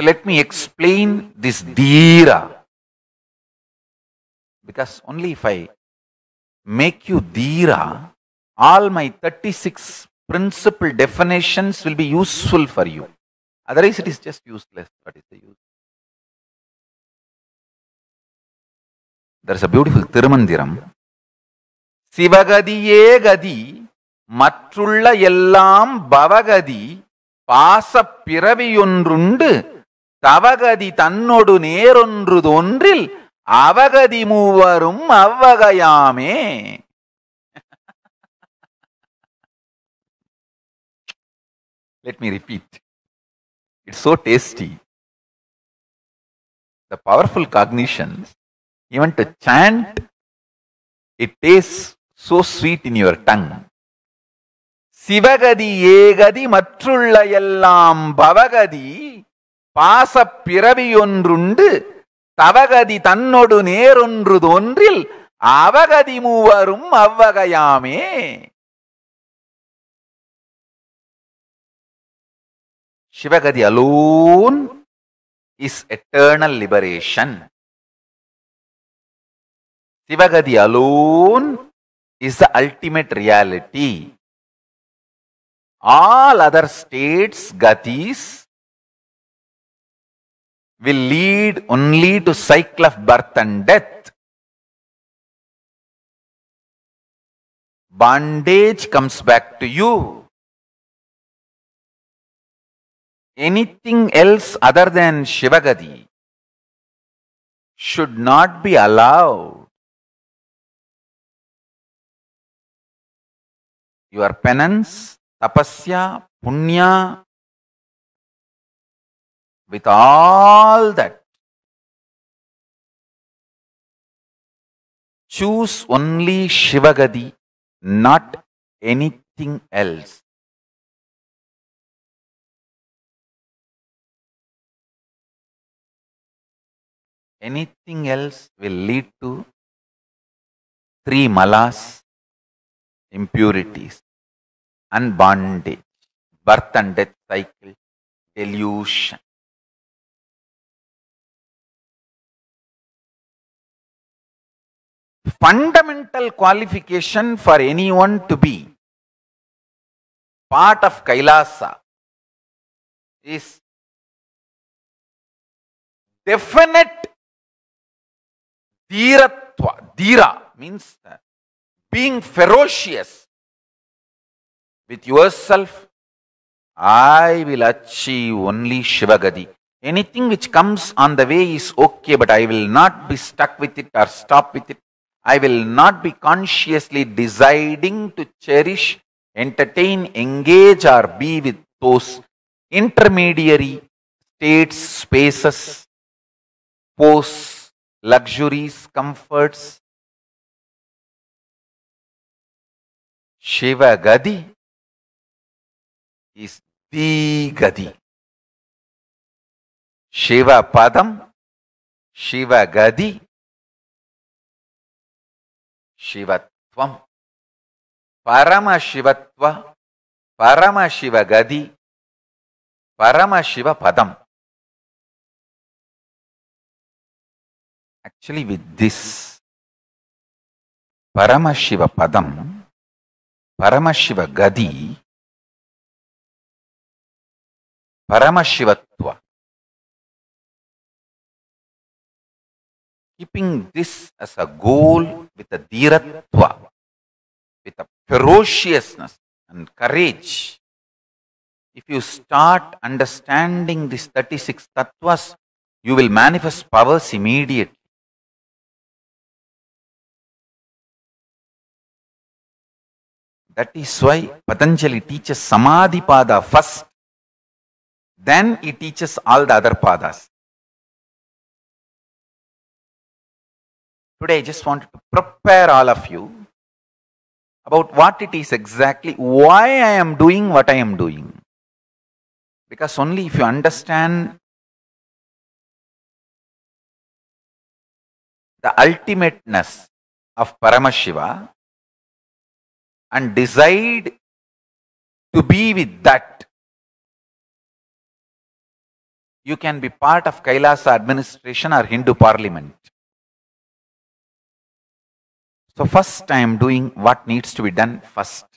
So let me explain this dhira. Because only if I make you dhira, all my 36 principal definitions will be useful for you. Otherwise, it is just useless. What is the use? There is a beautiful Tirumandiram. சிவகதியே கதி மற்றுள்ள எல்லாம் பவகதி பாசப் பிறவியொன்றுண்டு தவகதி தன்னொடு நேரொன்று தோன்றில் அவகதி மூவரும் அவ்வகையாமே. Let me repeat it's so tasty the powerful cognitions even to chant it taste so sweet in your tongue சிவகதி ஏகதி மற்றுள்ள எல்லாம் பவகதி பாச பிறவியொன்றுண்டு தவகதி தன்னொடு நேரொன்று தோன்றில் அவகதி மூவரும் அவ்வகையாமே. சிவகதி அலோன் இஸ் எட்டர்னல் லிபரேஷன் சிவகதி alone is the ultimate reality all other states கதீஸ் will lead only to cycle of birth and death. Bondage comes back to you. anything else other than Shivagadi should not be allowed. Your penance, tapasya, punya, with all that, choose only Shivagadi, not anything else. anything else will lead to three malas, impurities, and bondage, birth and death cycle, delusion. Fundamental qualification for anyone to be part of Kailasa is definite Dhiratva. Dhira means being ferocious with yourself. I will achieve only Shivagadi. Anything which comes on the way is okay, but I will not be stuck with it or stop with it. I will not be consciously deciding to cherish, entertain, engage, or be with those intermediary states, spaces, posts, luxuries, comforts. Shiva Gadi is the Gadi. Shiva Padam, Shiva Gadi, Shivatvam, Parama Shivatva, Parama Shiva Gadi, Parama Shiva Padam. Actually, with this Paramashiva Padam, keeping this as a goal with a dhiratva, with a ferociousness and courage, if you start understanding these 36 tattvas, you will manifest powers immediately. That is why Patanjali teaches Samadhi Pada first, then he teaches all the other padas. Today I just wanted to prepare all of you about what it is exactly, why I am doing what I am doing. Because only if you understand the ultimateness of Paramashiva and decide to be with that, you can be part of Kailasa administration or Hindu parliament. So first I am doing what needs to be done first.